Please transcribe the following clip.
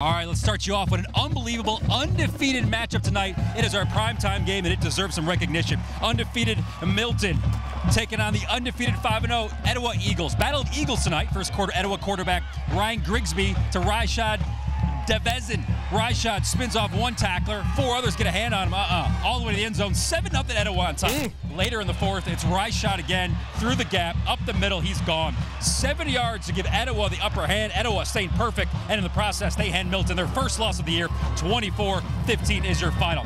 All right, let's start you off with an unbelievable, undefeated matchup tonight. It is our primetime game, and it deserves some recognition. Undefeated Milton taking on the undefeated 5-0 Etowah Eagles. Battled Eagles tonight. First quarter, Etowah quarterback Ryan Grigsby to Ryshad Devezin. Ryshad spins off one tackler. Four others get a hand on him. Uh-uh. All the way to the end zone. 7 nothing Etowah on top. Mm. Later in the fourth, it's Ryshad again. Through the gap, up the middle, he's gone. Seven yards to give Etowah the upper hand. Etowah staying perfect, and in the process, they hand Milton their first loss of the year. 24-15 is your final.